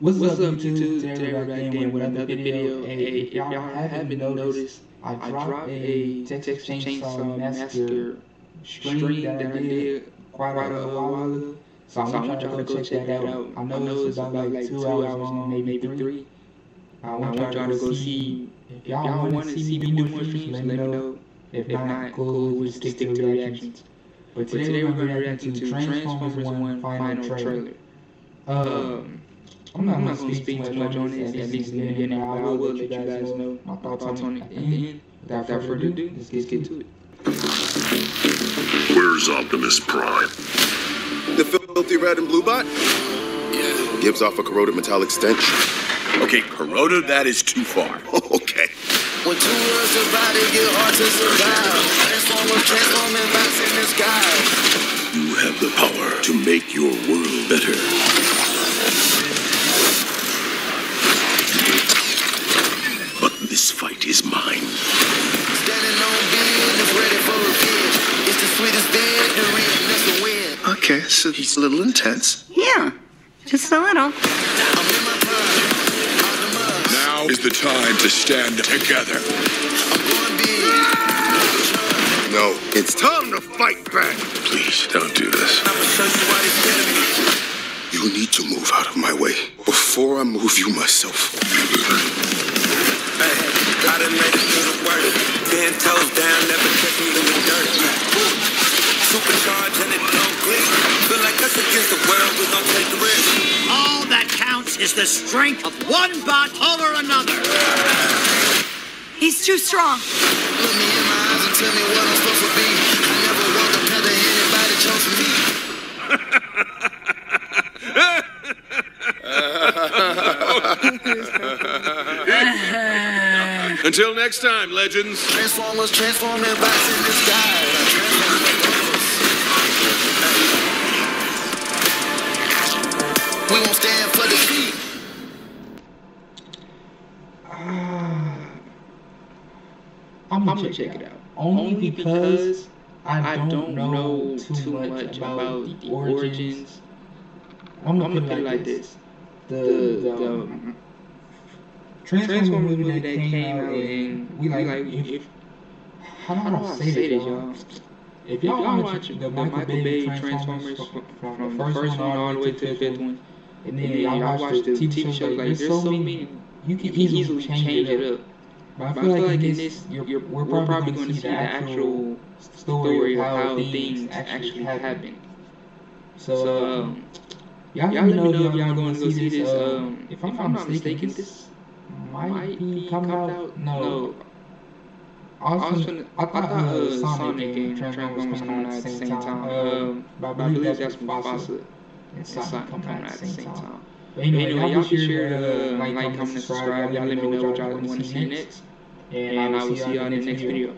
What's, What's up, YouTube? Terry back again with another video. Hey, if y'all haven't noticed, I dropped a Texas Chainsaw Massacre stream that I did quite a while ago. So I want y'all to go check that out. I know it's about like two hours long, maybe three. I want y'all to go see. If y'all want to see me do more streams, let me know. If not, cool, we stick to reactions. But today we're going to react to Transformers 1 final trailer. Um, I'm not, I'm not going to speak too much on this, at least in the beginning. I will, will let you guys know my thoughts on it at the end. Without further ado, let's get, to it. Where's Optimus Prime? The filthy red and blue bot? Yeah. Gives off a corroded metallic stench. Okay, corroded, that is too far. okay. When two worlds divide, it get hard to survive. Transformers transforming bats in the sky. You have the power to make your world better. Victory, and that's win. Okay, so he's a little intense. Yeah, just a little. Now is the time to stand together. No, it's time to fight back. Please don't do this. You need to move out of my way before I move you myself. Supercharged and it don't click. Feel like us against the world, we gon' take the risk. All that counts is the strength of one bot over another. He's too strong. Look me in my eyes and tell me what I'm supposed to be. I never walked a path anybody chose me. Until next time, legends. Transformers transforming bots in the sky. We won't stand for defeat. Uh, I'm, gonna, check, check, it out. Only, Only because, I don't, don't know too much about the origins. I'm gonna, put it like this. The, the, the Transformers movie, movie that, came, came out, and we like, like if, how do I say this, y'all? If y'all, y'all watch the, the Michael Bay Transformers from, from, the first one all the way to the fifth one, and then y'all watch the TV shows, like there's so many, you can easily change it up. But I feel like in this, you're, we're probably going to see the actual story of how things actually happen. So, um, y'all let me know if y'all going to go see this. Um, if I'm not mistaken, this might, be coming out. No. I, was gonna, I thought, I thought uh, uh, Sonic and Transformers was coming out at the same time. Um, but I believe that's Mufasa and Sonic coming out at the same time. But anyway, anyway y'all be sure to uh, like, comment, and subscribe. Y'all let me know what y'all want to see next. And I will see y'all in the next video.